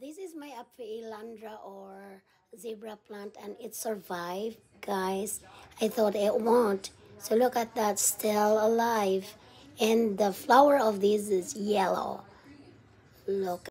This is my Aphelandra or zebra plant and it survived, guys. I thought it won't. So look at that, still alive. And the flower of this is yellow. Look